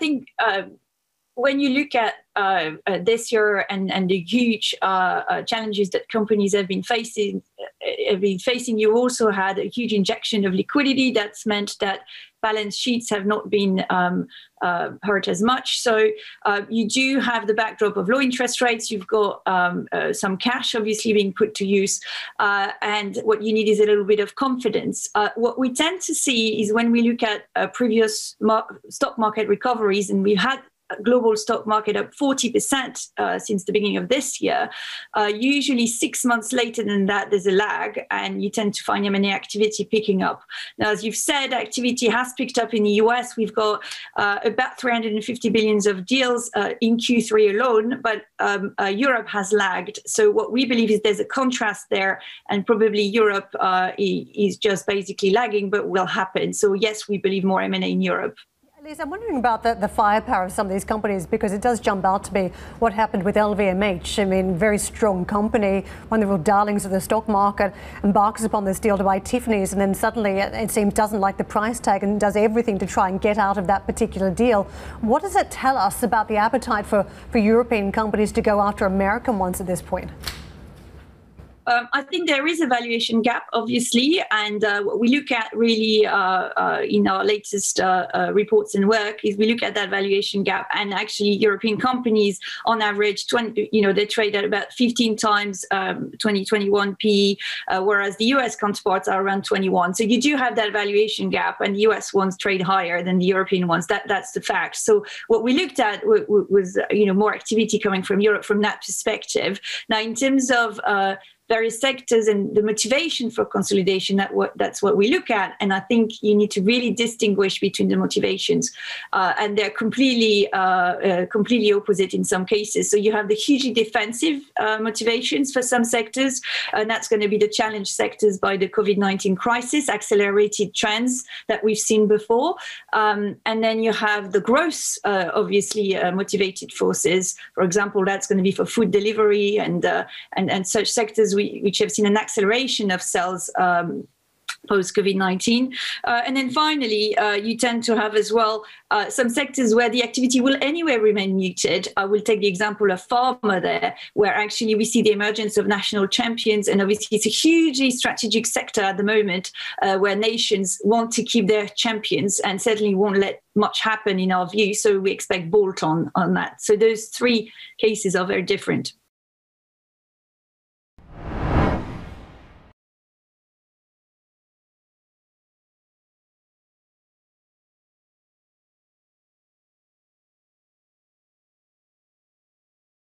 think uh, when you look at uh, uh, this year and, and the huge uh, uh challenges that companies have been facing, uh, have been facing, you also had a huge injection of liquidity. That's meant that balance sheets have not been um, uh, hurt as much. So you do have the backdrop of low interest rates. You've got um, some cash obviously being put to use, and what you need is a little bit of confidence. what we tend to see is when we look at previous mar- stock market recoveries, and we've had global stock market up 40% uh, since the beginning of this year. Uh, usually six months later than that, there's a lag, and you tend to find M&A activity picking up. Now, as you've said, activity has picked up in the US. We've got uh, about 350 billions of deals uh, in Q3 alone, but um, uh, Europe has lagged. So what we believe is there's a contrast there, and probably Europe uh, is just basically lagging, but will happen. So yes, we believe more M&A in Europe. Elise, I'm wondering about the, the firepower of some of these companies because it does jump out to me what happened with LVMH. I mean, very strong company, one of the real darlings of the stock market, embarks upon this deal to buy Tiffany's, and then suddenly it, it seems doesn't like the price tag and does everything to try and get out of that particular deal. What does it tell us about the appetite for, for European companies to go after American ones at this point? Um, I think there is a valuation gap, obviously, and uh, what we look at really uh, uh, in our latest uh, uh, reports and work is we look at that valuation gap, and actually European companies, on average, 20, you know, they trade at about 15 times um, 2021 PE, uh, whereas the US counterparts are around 21. So you do have that valuation gap, and the US ones trade higher than the European ones. That that's the fact. So what we looked at w- w- was you know more activity coming from Europe from that perspective. Now, in terms of various sectors and the motivation for consolidation that what that's what we look at. And i think you need to really distinguish between the motivations uh, and they're completely uh, uh, completely opposite in some cases. So you have the hugely defensive uh, motivations for some sectors and that's going to be the challenge sectors by the covid-19 crisis accelerated trends that we've seen before. Um, and then you have the growth uh, obviously uh, motivated forces. For example that's going to be for food delivery and and and such sectors we, which have seen an acceleration of sales um, post COVID 19. Uh, and then finally, uh, you tend to have as well uh, some sectors where the activity will anyway remain muted. I will take the example of pharma there, where actually we see the emergence of national champions. And obviously, it's a hugely strategic sector at the moment uh, where nations want to keep their champions and certainly won't let much happen in our view. So we expect bolt on on that. So those three cases are very different.